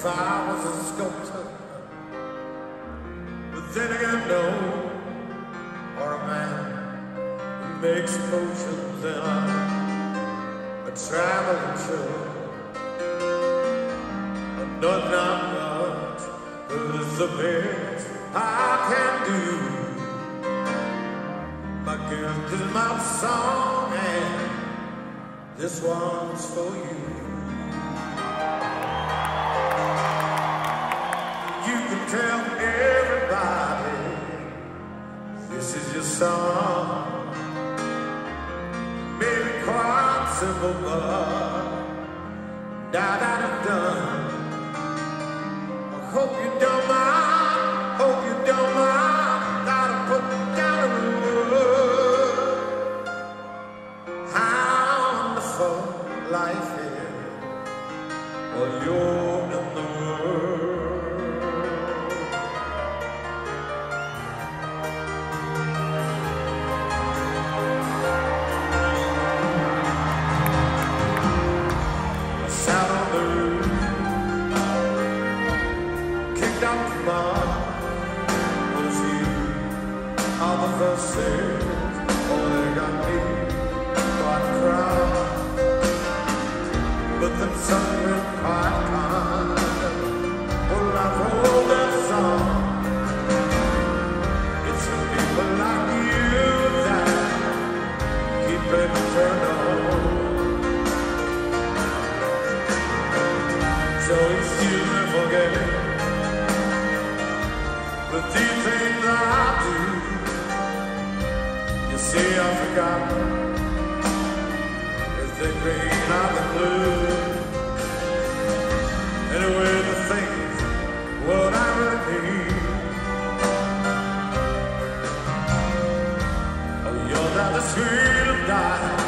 If I was a sculptor, but then again, no, or a man who makes potions and I'm a traveling show. I'm not not much, but it's the best I can do. My gift is my song, and this one's for. You song. Maybe quite simple, but now that I'm done, I hope you don't mind. Hope you don't mind. Gotta put down a word. How wonderful life is. Well, you're in excuse me for getting But see I forgot. Is the green or the blue? Anyway the things What I really need Oh you're not the sweet of die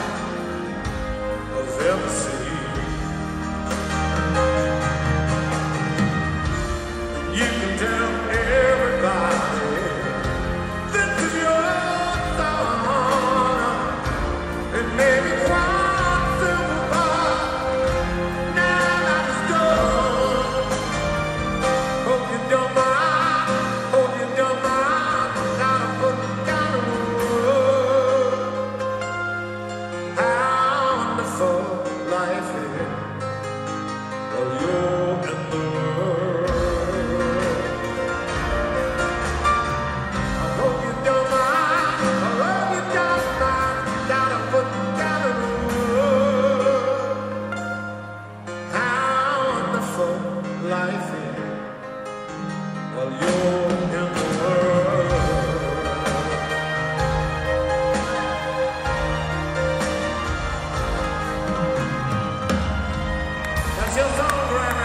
Till Songwriter.